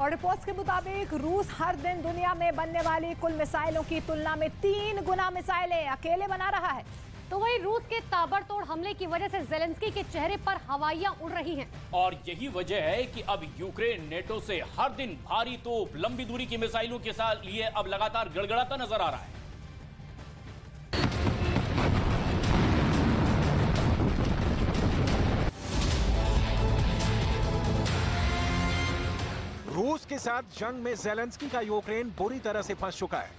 और रिपोर्ट्स के मुताबिक रूस हर दिन दुनिया में बनने वाली कुल मिसाइलों की तुलना में तीन गुना मिसाइलें अकेले बना रहा है। तो वही रूस के ताबड़तोड़ हमले की वजह से जेलेंस्की के चेहरे पर हवाइयाँ उड़ रही हैं। और यही वजह है कि अब यूक्रेन नेटो से हर दिन भारी तोप, लंबी दूरी की मिसाइलों के साथ लिए अब लगातार गड़गड़ाता नज़र आ रहा है। रूस के साथ जंग में जेलेंस्की का यूक्रेन बुरी तरह से फंस चुका है।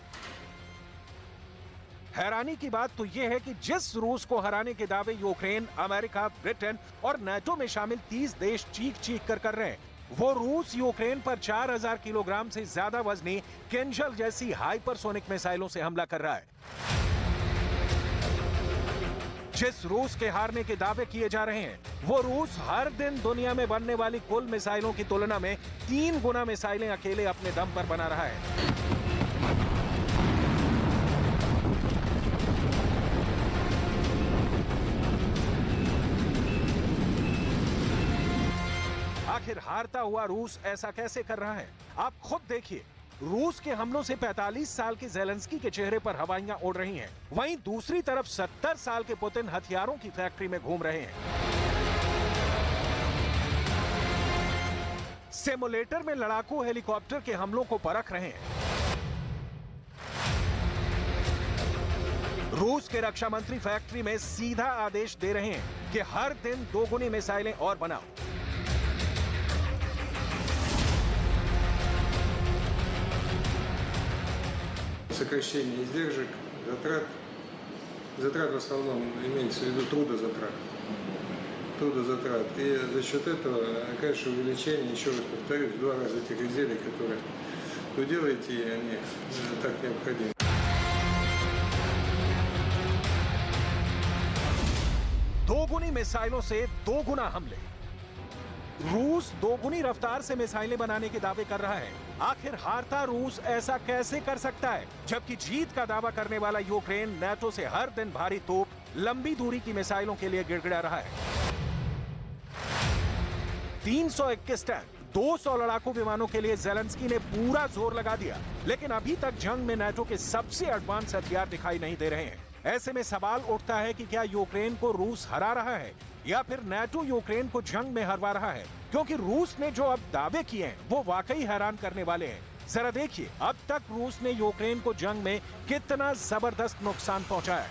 हैरानी की बात तो यह है कि जिस रूस को हराने के दावे यूक्रेन, अमेरिका, ब्रिटेन और नाटो में शामिल 30 देश चीख चीख कर कर रहे हैं, वो रूस यूक्रेन पर 4000 किलोग्राम से ज़्यादा वजनी केंजल जैसी हाइपरसोनिक मिसाइलों से हमला कर रहा है। जिस रूस के हारने के दावे किए जा रहे हैं, वो रूस हर दिन दुनिया में बनने वाली कुल मिसाइलों की तुलना में तीन गुना मिसाइलें अकेले अपने दम पर बना रहा है। आखिर हारता हुआ रूस ऐसा कैसे कर रहा है? आप खुद देखिए। रूस के हमलों से 45 साल के जेलेंस्की के चेहरे पर हवाइयाँ उड़ रही हैं। वहीं दूसरी तरफ़ 70 साल के पुतिन हथियारों की फैक्ट्री में घूम रहे हैं। सिमुलेटर में लड़ाकू हेलीकॉप्टर के हमलों को परख रहे हैं। रूस के रक्षा मंत्री फैक्ट्री में सीधा आदेश दे रहे हैं कि हर दिन दोगुनी मिसाइलें और बनाओ। сокращение издержек, затрат. Затрат в основном имеется в виду трудозатрат. Трудозатрат. И за счет этого, конечно, увеличение, еще раз повторюсь, в два раза этих изделий, которые вы делаете, и они э, так необходимы. दोगुनी मिसाइलों से दो गुना हमले रूस दोगुनी रफ्तार से मिसाइलें बनाने के दावे कर रहा है। आखिर हारता रूस ऐसा कैसे कर सकता है? जबकि जीत का दावा करने वाला यूक्रेन नेटो से हर दिन भारी तोप, लंबी दूरी की मिसाइलों के लिए गिड़गिड़ा रहा है। 321 टैंक 200 लड़ाकू विमानों के लिए जेलेंस्की ने पूरा ज़ोर लगा दिया। लेकिन अभी तक जंग में नेटो के सबसे एडवांस हथियार दिखाई नहीं दे रहे हैं। ऐसे में सवाल उठता है कि क्या यूक्रेन को रूस हरा रहा है? या फिर नेटो यूक्रेन को जंग में हरवा रहा है, क्योंकि रूस ने जो अब दावे किए हैं, वो वाकई हैरान करने वाले हैं। जरा देखिए, अब तक रूस ने यूक्रेन को जंग में कितना ज़बरदस्त नुकसान पहुँचाया।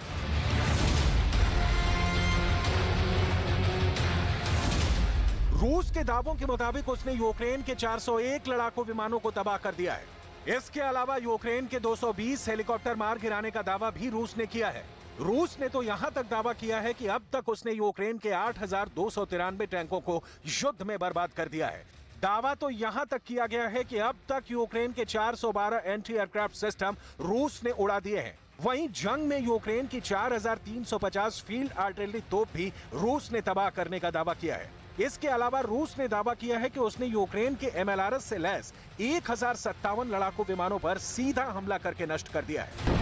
रूस के दावों के मुताबिक उसने यूक्रेन के 401 लड़ाकू विमानों को तबाह कर दिया है। इसके अलावा यूक्रेन के 220 हेलीकॉप्टर मार गिराने का दावा भी रूस ने किया है। रूस ने तो यहाँ तक दावा किया है कि अब तक उसने यूक्रेन के आठ हज़ार दो सौ तिरानवे टैंकों को युद्ध में बर्बाद कर दिया है। दावा तो यहाँ तक किया गया है कि अब तक यूक्रेन के 412 एंटी एयरक्राफ्ट सिस्टम रूस ने उड़ा दिए हैं। वहीं जंग में यूक्रेन की 4,350 फ़ील्ड आर्टिलरी तोप भी रूस ने तबाह करने का दावा किया है। इसके अलावा रूस ने दावा किया है कि उसने यूक्रेन के एमएलआरएस से लैस एक हज़ार सत्तावन लड़ाकू विमानों पर सीधा हमला करके नष्ट कर दिया है।